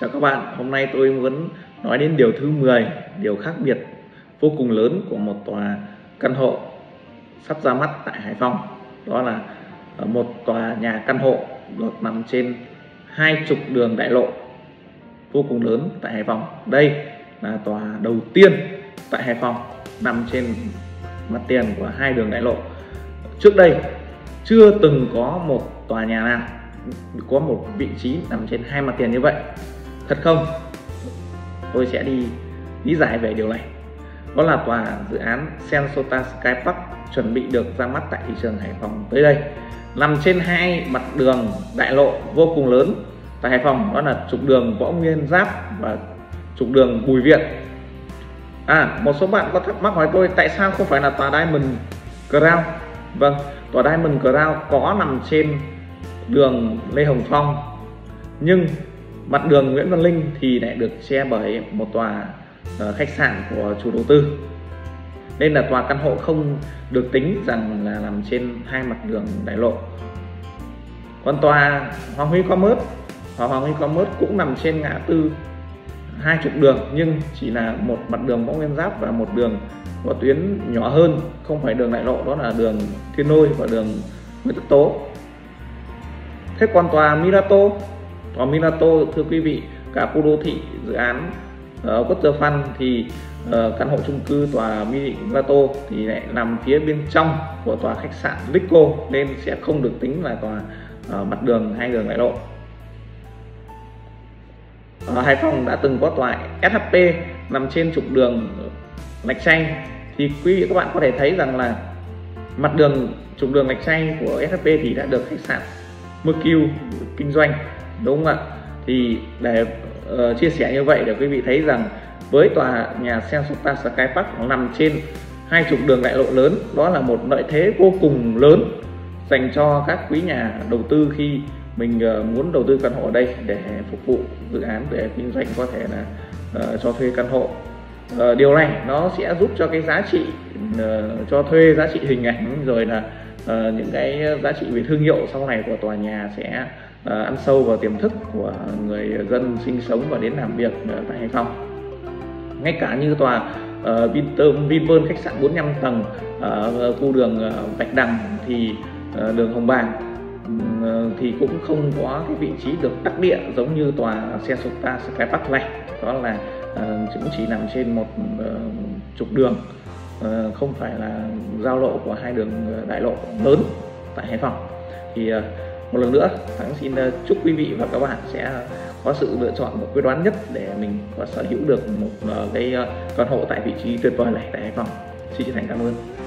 Chào các bạn, hôm nay tôi muốn nói đến điều thứ 10, điều khác biệt vô cùng lớn của một tòa căn hộ sắp ra mắt tại Hải Phòng. Đó là ờ, một tòa nhà căn hộ được nằm trên hai trục đường đại lộ vô cùng lớn tại Hải Phòng. Đây là tòa đầu tiên tại Hải Phòng nằm trên mặt tiền của hai đường đại lộ. Trước đây chưa từng có một tòa nhà nào có một vị trí nằm trên hai mặt tiền như vậy thật không? Tôi sẽ đi lý giải về điều này. Đó là tòa dự án Sensota Sky Park chuẩn bị được ra mắt tại thị trường Hải Phòng tới đây. Nằm trên hai mặt đường đại lộ vô cùng lớn. Tại Hải Phòng, đó là trục đường Võ Nguyên Giáp và trục đường Bùi Viện. À một số bạn có thắc mắc hỏi tôi tại sao không phải là tòa Diamond Crown? Vâng tòa Diamond Crown có nằm trên đường Lê Hồng Phong. Nhưng mặt đường Nguyễn Văn Linh thì lại được che bởi một tòa uh, khách sạn của chủ đầu tư. Nên là tòa căn hộ không được tính rằng là nằm trên hai mặt đường đại lộ. Còn tòa Hoàng Huy Commerce và Hoàng Huy Commerce cũng nằm trên ngã tư hai trục đường nhưng chỉ là một mặt đường Võ Nguyên Giáp và một đường có tuyến nhỏ hơn. Không phải đường đại lộ đó là đường Thiên Nôi và đường Nguyễn Tất Tố. Thế còn tòa Mirato tòa Minato thưa quý vị cả khu đô thị dự án ở uh, Water Fund thì uh, căn hộ chung cư tòa Minato thì lại nằm phía bên trong của tòa khách sạn Lico nên sẽ không được tính là tòa uh, mặt đường hai đường đại lộ. Ở Hải Phòng đã từng có tòa SHP nằm trên trục đường Lạch Chay thì quý vị các bạn có thể thấy rằng là mặt đường trục đường Lạch Chay của SHP thì đã được khách sạn Mercure kinh doanh đúng không ạ? Thì để uh, chia sẻ như vậy để quý vị thấy rằng với tòa nhà Sensota Sky Park nằm trên hai trục đường đại lộ lớn đó là một lợi thế vô cùng lớn dành cho các quý nhà đầu tư khi mình uh, muốn đầu tư căn hộ ở đây để phục vụ dự án để kinh doanh có thể là uh, cho thuê căn hộ. Uh, điều này nó sẽ giúp cho cái giá trị uh, cho thuê giá trị hình ảnh rồi là uh, những cái ờ, giá trị về thương hiệu sau này của tòa nhà sẽ uh, ăn sâu vào tiềm thức của người dân sinh sống và đến làm việc uh, tại Hải Phòng. Ngay cả như tòa uh, Vinpearl, khách sạn 45 tầng ở uh, khu đường uh, Bạch Đằng thì uh, đường Hồng Bàng uh, thì cũng không có cái vị trí được đắc địa giống như tòa Sensota Sky Park này. Đó là uh, cũng chỉ nằm trên một uh, trục đường. Ờ, không phải là giao lộ của hai đường ờ, đại lộ lớn tại Hải Phòng. Thì ờ, một lần nữa, thắng xin chúc quý vị và các bạn sẽ có sự lựa chọn một quyết đoán nhất để mình có sở hữu được một cái căn hộ tại vị trí tuyệt vời này tại Hải Phòng. Xin chân thành cảm ơn.